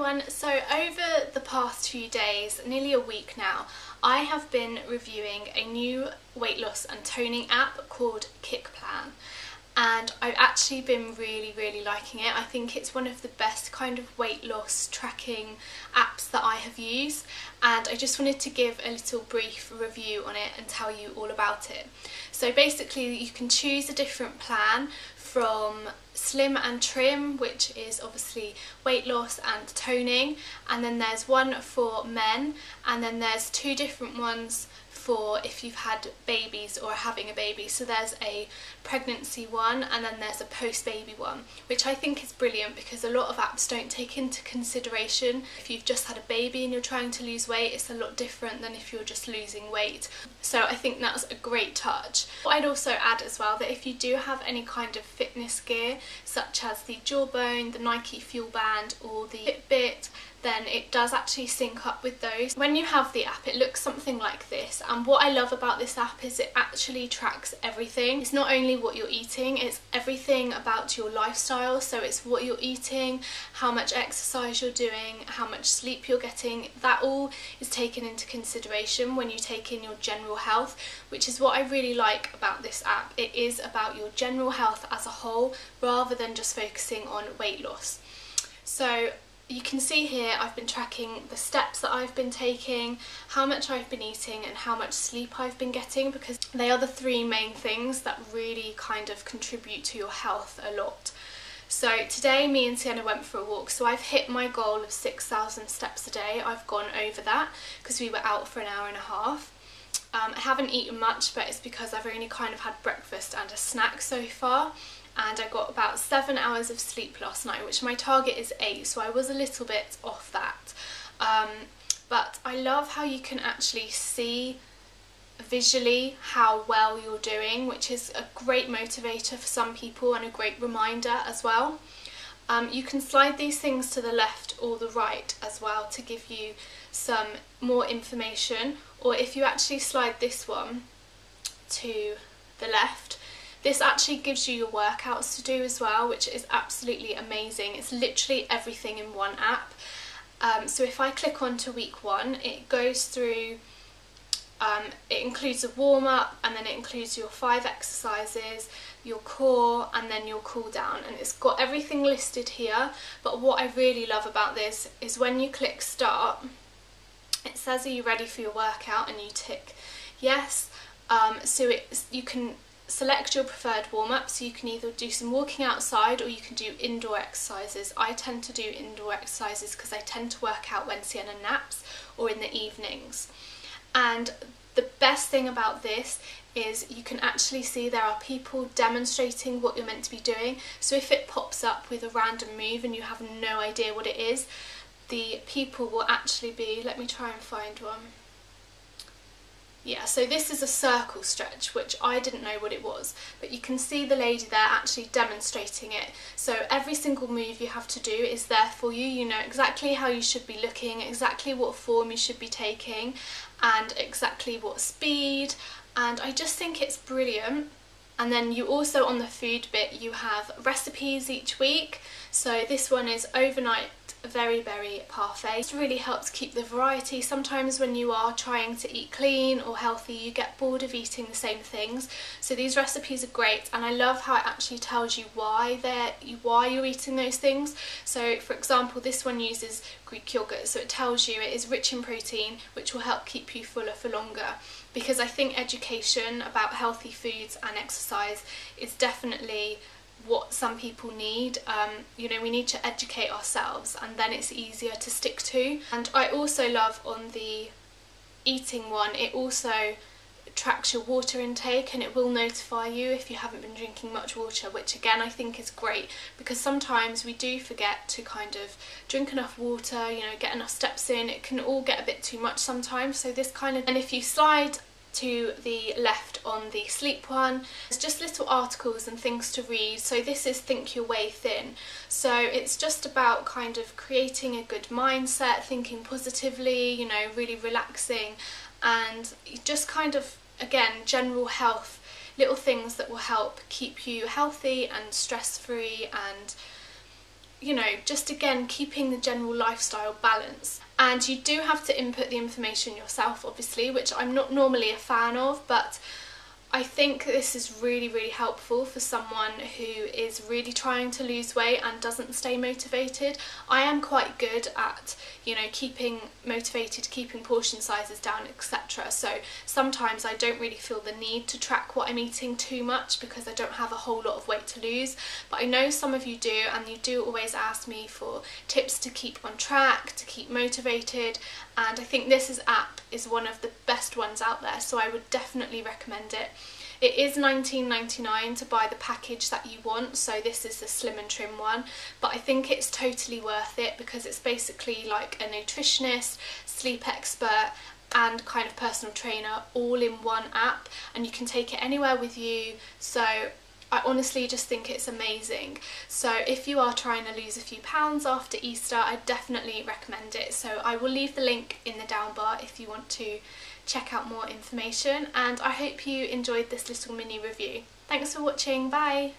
everyone, so over the past few days, nearly a week now, I have been reviewing a new weight loss and toning app called Kiqplan and I've actually been really really liking it. I think it's one of the best kind of weight loss tracking apps that I have used and I just wanted to give a little brief review on it and tell you all about it. So basically you can choose a different plan from slim and trim which is obviously weight loss and toning and then there's one for men and then there's two different ones for if you've had babies or having a baby. So there's a pregnancy one and then there's a post-baby one, which I think is brilliant because a lot of apps don't take into consideration if you've just had a baby and you're trying to lose weight, it's a lot different than if you're just losing weight. So I think that's a great touch. I'd also add as well that if you do have any kind of fitness gear, such as the Jawbone, the Nike Fuel Band or the Fitbit, then it does actually sync up with those. When you have the app it looks something like this and what I love about this app is it actually tracks everything. It's not only what you're eating, it's everything about your lifestyle so it's what you're eating, how much exercise you're doing, how much sleep you're getting, that all is taken into consideration when you take in your general health which is what I really like about this app. It is about your general health as a whole rather than just focusing on weight loss. So you can see here I've been tracking the steps that I've been taking, how much I've been eating and how much sleep I've been getting because they are the three main things that really kind of contribute to your health a lot. So today me and Sienna went for a walk so I've hit my goal of 6,000 steps a day. I've gone over that because we were out for an hour and a half. Um, I haven't eaten much but it's because I've only kind of had breakfast and a snack so far and I got about seven hours of sleep last night which my target is eight so I was a little bit off that um, but I love how you can actually see visually how well you're doing which is a great motivator for some people and a great reminder as well. Um, you can slide these things to the left or the right as well to give you some more information or if you actually slide this one to the left this actually gives you your workouts to do as well, which is absolutely amazing. It's literally everything in one app. Um, so if I click on to week one, it goes through, um, it includes a warm up and then it includes your five exercises, your core and then your cool down and it's got everything listed here but what I really love about this is when you click start it says are you ready for your workout and you tick yes um, so it, you can select your preferred warm-up so you can either do some walking outside or you can do indoor exercises. I tend to do indoor exercises because I tend to work out when Sienna naps or in the evenings. And the best thing about this is you can actually see there are people demonstrating what you're meant to be doing. So if it pops up with a random move and you have no idea what it is, the people will actually be, let me try and find one. Yeah, so this is a circle stretch, which I didn't know what it was, but you can see the lady there actually demonstrating it. So every single move you have to do is there for you. You know exactly how you should be looking, exactly what form you should be taking, and exactly what speed. And I just think it's brilliant. And then you also, on the food bit, you have recipes each week. So this one is overnight very very parfait. It really helps keep the variety. Sometimes when you are trying to eat clean or healthy you get bored of eating the same things so these recipes are great and I love how it actually tells you why they're why you're eating those things. So for example this one uses Greek yogurt so it tells you it is rich in protein which will help keep you fuller for longer because I think education about healthy foods and exercise is definitely what some people need. Um, you know, we need to educate ourselves and then it's easier to stick to. And I also love on the eating one, it also tracks your water intake and it will notify you if you haven't been drinking much water which again I think is great because sometimes we do forget to kind of drink enough water you know get enough steps in it can all get a bit too much sometimes so this kind of and if you slide to the left on the sleep one. It's just little articles and things to read. So this is Think Your Way Thin. So it's just about kind of creating a good mindset, thinking positively, you know, really relaxing and just kind of, again, general health, little things that will help keep you healthy and stress-free and you know, just again keeping the general lifestyle balance. And you do have to input the information yourself, obviously, which I'm not normally a fan of, but I think this is really, really helpful for someone who is really trying to lose weight and doesn't stay motivated. I am quite good at, you know, keeping motivated, keeping portion sizes down, etc. So sometimes I don't really feel the need to track what I'm eating too much because I don't have a whole lot of weight to lose. But I know some of you do, and you do always ask me for tips to keep on track, to keep motivated, and I think this is app is one of the best ones out there, so I would definitely recommend it. It is $19.99 to buy the package that you want, so this is the slim and trim one, but I think it's totally worth it because it's basically like a nutritionist, sleep expert and kind of personal trainer all in one app and you can take it anywhere with you so I honestly just think it's amazing. So if you are trying to lose a few pounds after Easter, I definitely recommend it. So I will leave the link in the down bar if you want to check out more information and I hope you enjoyed this little mini review. Thanks for watching, bye!